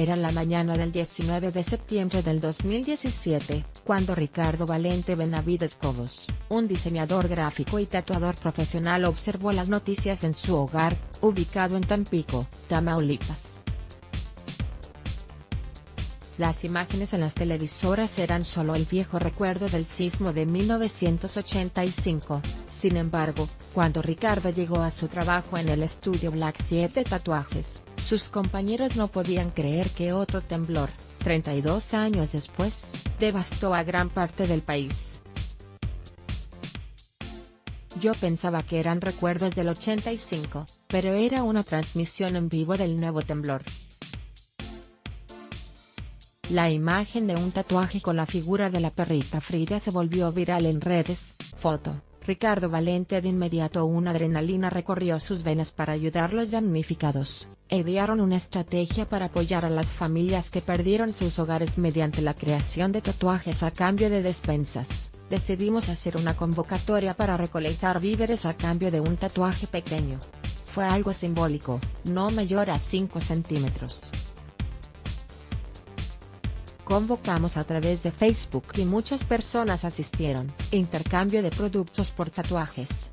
Era la mañana del 19 de septiembre del 2017, cuando Ricardo Valente Benavides Cobos, un diseñador gráfico y tatuador profesional observó las noticias en su hogar, ubicado en Tampico, Tamaulipas. Las imágenes en las televisoras eran solo el viejo recuerdo del sismo de 1985, sin embargo, cuando Ricardo llegó a su trabajo en el estudio Black Sheep de tatuajes, sus compañeros no podían creer que otro temblor, 32 años después, devastó a gran parte del país. Yo pensaba que eran recuerdos del 85, pero era una transmisión en vivo del nuevo temblor. La imagen de un tatuaje con la figura de la perrita Frida se volvió viral en redes, foto. Ricardo Valente de inmediato una adrenalina recorrió sus venas para ayudar a los damnificados, idearon una estrategia para apoyar a las familias que perdieron sus hogares mediante la creación de tatuajes a cambio de despensas. Decidimos hacer una convocatoria para recolectar víveres a cambio de un tatuaje pequeño. Fue algo simbólico, no mayor a 5 centímetros convocamos a través de Facebook y muchas personas asistieron. Intercambio de productos por tatuajes.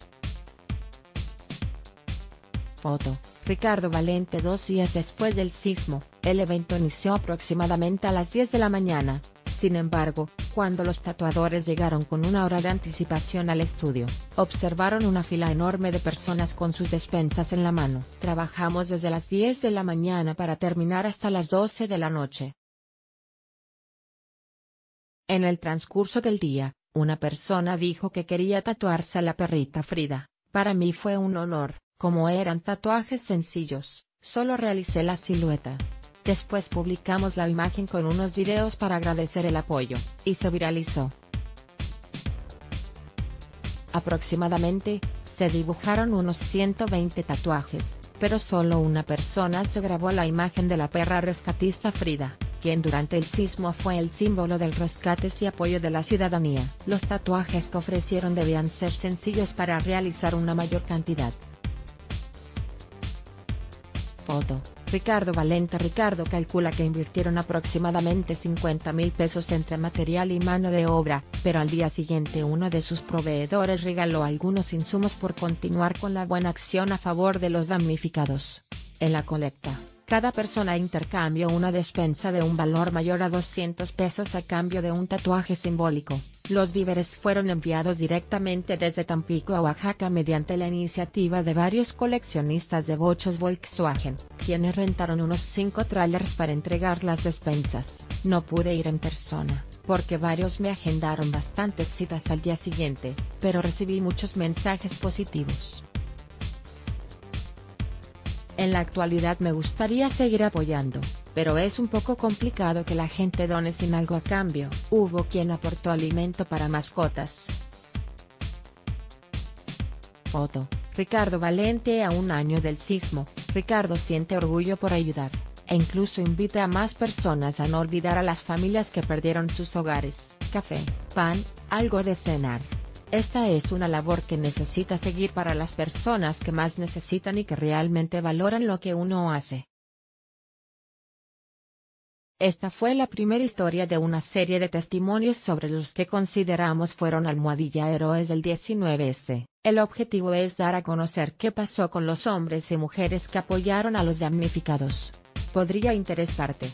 Foto, Ricardo Valente Dos días después del sismo, el evento inició aproximadamente a las 10 de la mañana, sin embargo, cuando los tatuadores llegaron con una hora de anticipación al estudio, observaron una fila enorme de personas con sus despensas en la mano. Trabajamos desde las 10 de la mañana para terminar hasta las 12 de la noche. En el transcurso del día, una persona dijo que quería tatuarse a la perrita Frida, para mí fue un honor, como eran tatuajes sencillos, solo realicé la silueta. Después publicamos la imagen con unos videos para agradecer el apoyo, y se viralizó. Aproximadamente, se dibujaron unos 120 tatuajes, pero solo una persona se grabó la imagen de la perra rescatista Frida quien durante el sismo fue el símbolo del rescate y apoyo de la ciudadanía. Los tatuajes que ofrecieron debían ser sencillos para realizar una mayor cantidad. Foto, Ricardo Valente Ricardo calcula que invirtieron aproximadamente 50 mil pesos entre material y mano de obra, pero al día siguiente uno de sus proveedores regaló algunos insumos por continuar con la buena acción a favor de los damnificados. En la colecta, cada persona intercambió una despensa de un valor mayor a 200 pesos a cambio de un tatuaje simbólico. Los víveres fueron enviados directamente desde Tampico a Oaxaca mediante la iniciativa de varios coleccionistas de bochos Volkswagen, quienes rentaron unos 5 trailers para entregar las despensas. No pude ir en persona, porque varios me agendaron bastantes citas al día siguiente, pero recibí muchos mensajes positivos. En la actualidad me gustaría seguir apoyando, pero es un poco complicado que la gente done sin algo a cambio. Hubo quien aportó alimento para mascotas. Foto, Ricardo Valente a un año del sismo, Ricardo siente orgullo por ayudar, e incluso invita a más personas a no olvidar a las familias que perdieron sus hogares. Café, pan, algo de cenar. Esta es una labor que necesita seguir para las personas que más necesitan y que realmente valoran lo que uno hace. Esta fue la primera historia de una serie de testimonios sobre los que consideramos fueron almohadilla héroes del 19S. El objetivo es dar a conocer qué pasó con los hombres y mujeres que apoyaron a los damnificados. Podría interesarte.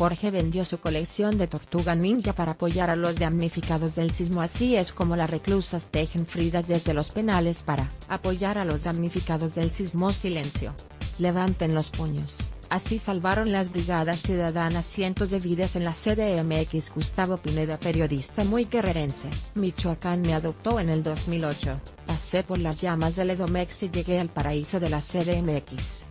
Jorge vendió su colección de Tortuga Ninja para apoyar a los damnificados del sismo así es como las reclusas tejen fridas desde los penales para apoyar a los damnificados del sismo silencio. Levanten los puños. Así salvaron las brigadas ciudadanas cientos de vidas en la CDMX Gustavo Pineda periodista muy guerrerense. Michoacán me adoptó en el 2008, pasé por las llamas del Edomex y llegué al paraíso de la CDMX.